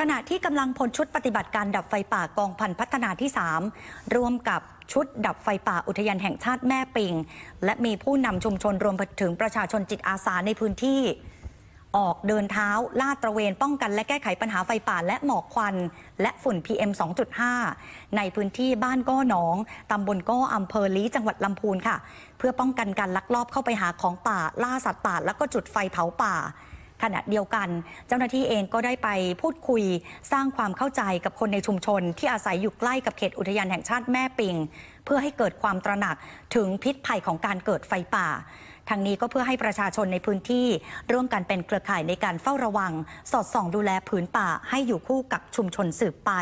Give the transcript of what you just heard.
ขณะที่กำลังพลชุดปฏิบัติการดับไฟป่ากองพันพัฒนาที่ 3 ร่วมกับชุดดับไฟป่าอุทยานแห่งชาติแม่ปิง และมีผู้นำชุมชนรวมถึงประชาชนจิตอาสาในพื้นที่ ออกเดินเท้า ลาดตระเวนป้องกันและแก้ไขปัญหาไฟป่าและหมอกควัน และฝุ่น PM 2.5 ในพื้นที่บ้านก้อหนองตำบลก้ออำเภอลี้จังหวัดลำพูนค่ะ เพื่อป้องกันการลักลอบเข้าไปหาของป่าล่าสัตว์ป่า แล้วก็จุดไฟเผาป่า ขณะเดียวกัน เจ้าหน้าที่เองก็ได้ไปพูดคุยสร้างความเข้าใจกับคนในชุมชน ที่อาศัยอยู่ใกล้กับเขตอุทยานแห่งชาติแม่ปิง เพื่อให้เกิดความตระหนักถึงพิษภัยของการเกิดไฟป่าทางนี้ก็เพื่อให้ประชาชนในพื้นที่ ร่วมกันเป็นเครือข่ายในการเฝ้าระวัง สอดส่องดูแลผืนป่าให้อยู่คู่กับชุมชนสืบไป